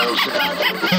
Brasil.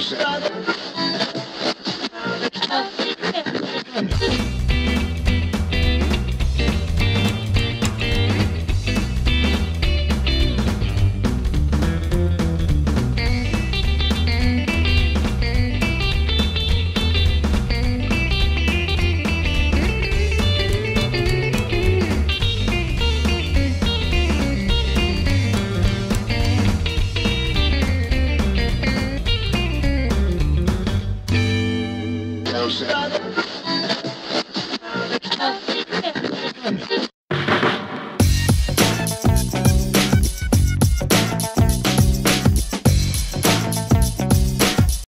yourself.